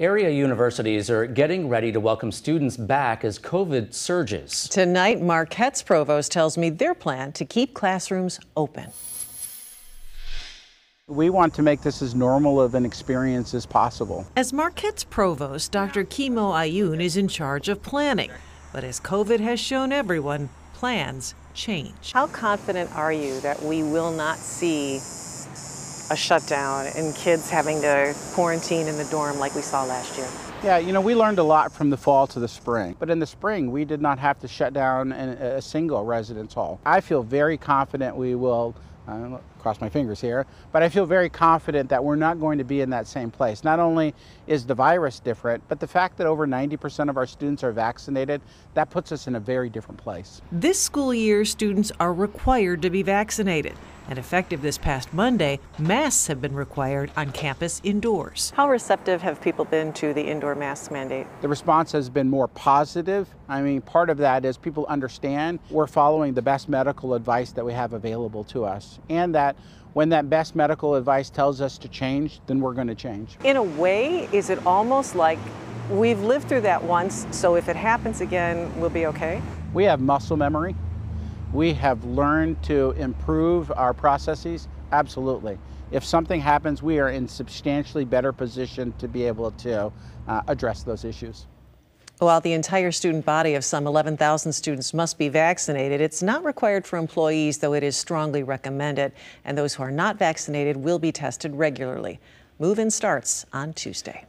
Area universities are getting ready to welcome students back as COVID surges. Tonight, Marquette's provost tells me their plan to keep classrooms open. We want to make this as normal of an experience as possible. As Marquette's provost, Dr. Kimo Ayun is in charge of planning. But as COVID has shown everyone, plans change. How confident are you that we will not see a shutdown and kids having to quarantine in the dorm like we saw last year. Yeah, you know, we learned a lot from the fall to the spring. But in the spring, we did not have to shut down a single residence hall. I feel very confident we will uh, cross my fingers here, but I feel very confident that we're not going to be in that same place. Not only is the virus different, but the fact that over 90% of our students are vaccinated, that puts us in a very different place. This school year, students are required to be vaccinated. And effective this past Monday, masks have been required on campus indoors. How receptive have people been to the indoor mask mandate? The response has been more positive. I mean, part of that is people understand we're following the best medical advice that we have available to us, and that when that best medical advice tells us to change, then we're going to change. In a way, is it almost like we've lived through that once, so if it happens again, we'll be okay? We have muscle memory. We have learned to improve our processes, absolutely. If something happens, we are in substantially better position to be able to uh, address those issues. While the entire student body of some 11,000 students must be vaccinated, it's not required for employees, though it is strongly recommended. And those who are not vaccinated will be tested regularly. Move in starts on Tuesday.